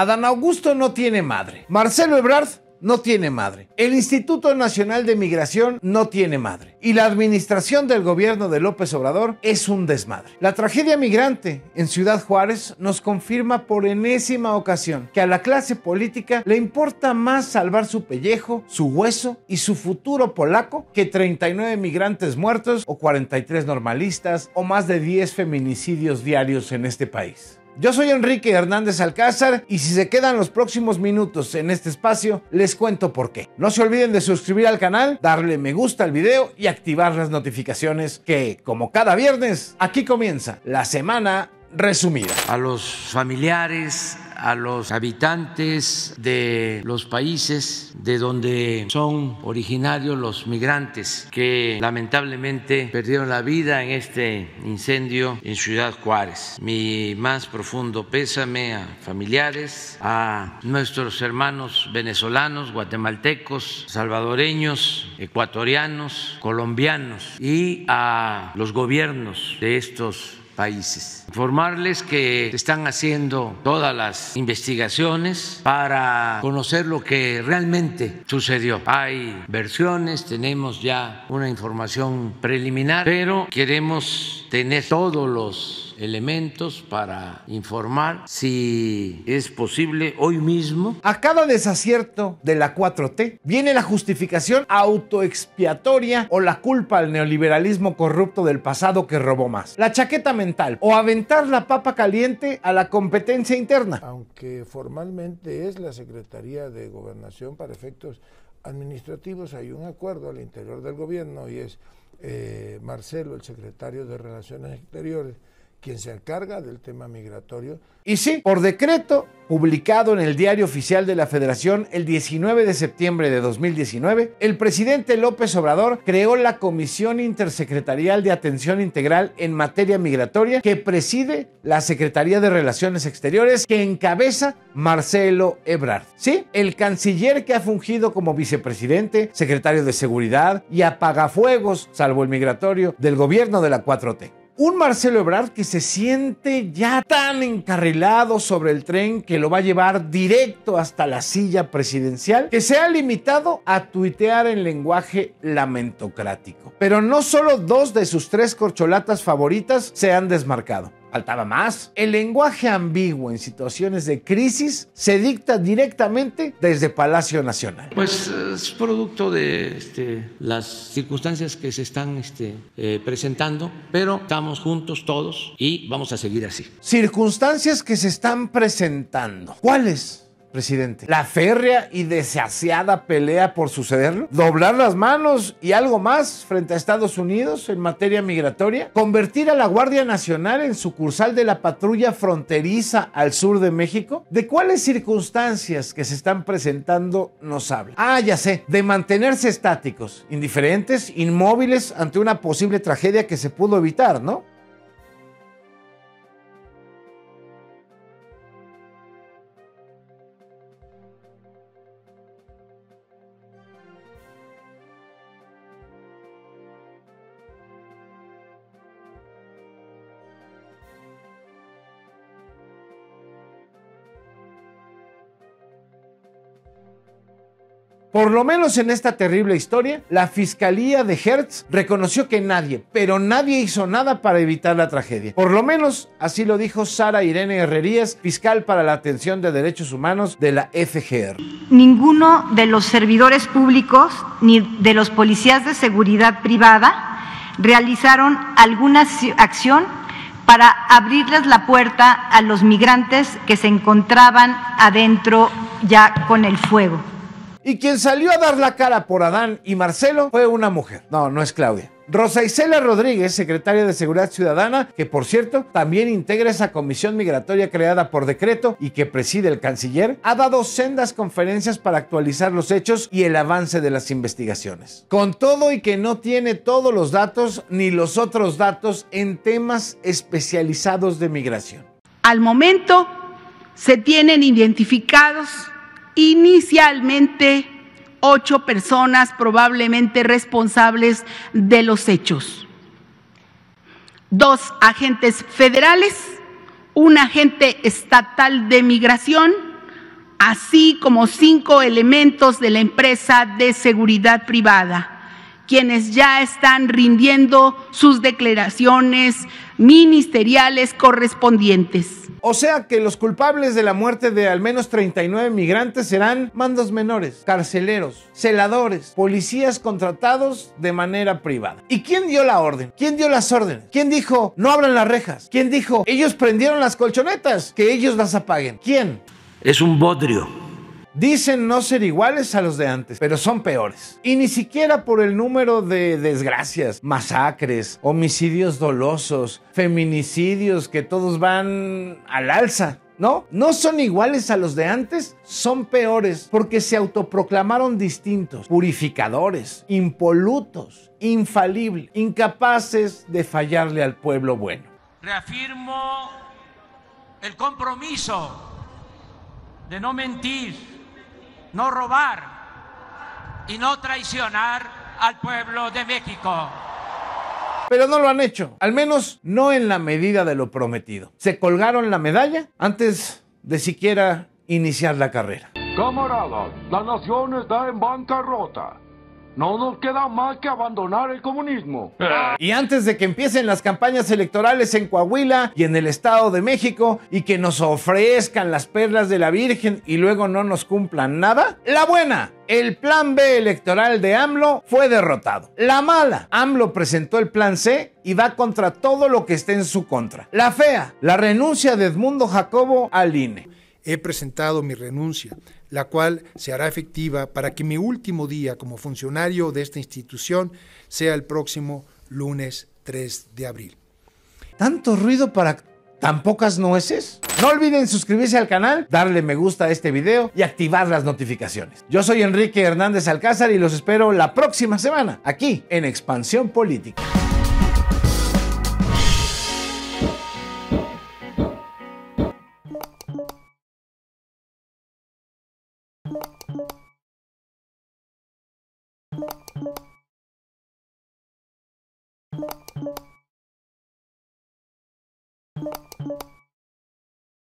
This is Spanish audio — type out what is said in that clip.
Adán Augusto no tiene madre. Marcelo Ebrard no tiene madre. El Instituto Nacional de Migración no tiene madre. Y la administración del gobierno de López Obrador es un desmadre. La tragedia migrante en Ciudad Juárez nos confirma por enésima ocasión que a la clase política le importa más salvar su pellejo, su hueso y su futuro polaco que 39 migrantes muertos o 43 normalistas o más de 10 feminicidios diarios en este país. Yo soy Enrique Hernández Alcázar y si se quedan los próximos minutos en este espacio, les cuento por qué. No se olviden de suscribir al canal, darle me gusta al video y activar las notificaciones que, como cada viernes, aquí comienza la semana resumida. A los familiares, a los habitantes de los países de donde son originarios los migrantes que lamentablemente perdieron la vida en este incendio en Ciudad Juárez. Mi más profundo pésame a familiares, a nuestros hermanos venezolanos, guatemaltecos, salvadoreños, ecuatorianos, colombianos y a los gobiernos de estos países. Informarles que están haciendo todas las investigaciones para conocer lo que realmente sucedió. Hay versiones, tenemos ya una información preliminar, pero queremos tener todos los elementos para informar si es posible hoy mismo. A cada desacierto de la 4T viene la justificación autoexpiatoria o la culpa al neoliberalismo corrupto del pasado que robó más. La chaqueta mental o aventar la papa caliente a la competencia interna. Aunque formalmente es la Secretaría de Gobernación para efectos administrativos, hay un acuerdo al interior del gobierno y es eh, Marcelo, el secretario de Relaciones Exteriores, quien se encarga del tema migratorio. Y sí, por decreto publicado en el Diario Oficial de la Federación el 19 de septiembre de 2019, el presidente López Obrador creó la Comisión Intersecretarial de Atención Integral en materia migratoria que preside la Secretaría de Relaciones Exteriores que encabeza Marcelo Ebrard. Sí, el canciller que ha fungido como vicepresidente, secretario de Seguridad y apagafuegos, salvo el migratorio, del gobierno de la 4T. Un Marcelo Ebrard que se siente ya tan encarrilado sobre el tren que lo va a llevar directo hasta la silla presidencial, que se ha limitado a tuitear en lenguaje lamentocrático. Pero no solo dos de sus tres corcholatas favoritas se han desmarcado. Faltaba más. El lenguaje ambiguo en situaciones de crisis se dicta directamente desde Palacio Nacional. Pues es producto de este, las circunstancias que se están este, eh, presentando, pero estamos juntos todos y vamos a seguir así. Circunstancias que se están presentando. ¿Cuáles? Presidente. La férrea y desaseada pelea por sucederlo. Doblar las manos y algo más frente a Estados Unidos en materia migratoria. Convertir a la Guardia Nacional en sucursal de la patrulla fronteriza al sur de México. ¿De cuáles circunstancias que se están presentando nos habla? Ah, ya sé. De mantenerse estáticos, indiferentes, inmóviles ante una posible tragedia que se pudo evitar, ¿no? Por lo menos en esta terrible historia, la Fiscalía de Hertz reconoció que nadie, pero nadie hizo nada para evitar la tragedia. Por lo menos así lo dijo Sara Irene Herrerías, fiscal para la atención de derechos humanos de la FGR. Ninguno de los servidores públicos ni de los policías de seguridad privada realizaron alguna acción para abrirles la puerta a los migrantes que se encontraban adentro ya con el fuego. Y quien salió a dar la cara por Adán y Marcelo fue una mujer. No, no es Claudia. Rosa Isela Rodríguez, secretaria de Seguridad Ciudadana, que por cierto también integra esa comisión migratoria creada por decreto y que preside el canciller, ha dado sendas conferencias para actualizar los hechos y el avance de las investigaciones. Con todo y que no tiene todos los datos ni los otros datos en temas especializados de migración. Al momento se tienen identificados inicialmente ocho personas probablemente responsables de los hechos. Dos agentes federales, un agente estatal de migración, así como cinco elementos de la empresa de seguridad privada quienes ya están rindiendo sus declaraciones ministeriales correspondientes. O sea que los culpables de la muerte de al menos 39 migrantes serán mandos menores, carceleros, celadores, policías contratados de manera privada. ¿Y quién dio la orden? ¿Quién dio las órdenes? ¿Quién dijo no abran las rejas? ¿Quién dijo ellos prendieron las colchonetas? Que ellos las apaguen. ¿Quién? Es un bodrio Dicen no ser iguales a los de antes, pero son peores. Y ni siquiera por el número de desgracias, masacres, homicidios dolosos, feminicidios que todos van al alza. ¿No? No son iguales a los de antes, son peores porque se autoproclamaron distintos, purificadores, impolutos, infalibles, incapaces de fallarle al pueblo bueno. Reafirmo el compromiso de no mentir no robar y no traicionar al pueblo de México. Pero no lo han hecho, al menos no en la medida de lo prometido. Se colgaron la medalla antes de siquiera iniciar la carrera. Camaradas, la nación está en bancarrota. No nos queda más que abandonar el comunismo. Y antes de que empiecen las campañas electorales en Coahuila y en el Estado de México y que nos ofrezcan las perlas de la Virgen y luego no nos cumplan nada, la buena, el plan B electoral de AMLO fue derrotado. La mala, AMLO presentó el plan C y va contra todo lo que esté en su contra. La fea, la renuncia de Edmundo Jacobo al INE. He presentado mi renuncia la cual se hará efectiva para que mi último día como funcionario de esta institución sea el próximo lunes 3 de abril. ¿Tanto ruido para tan pocas nueces? No olviden suscribirse al canal, darle me gusta a este video y activar las notificaciones. Yo soy Enrique Hernández Alcázar y los espero la próxima semana aquí en Expansión Política.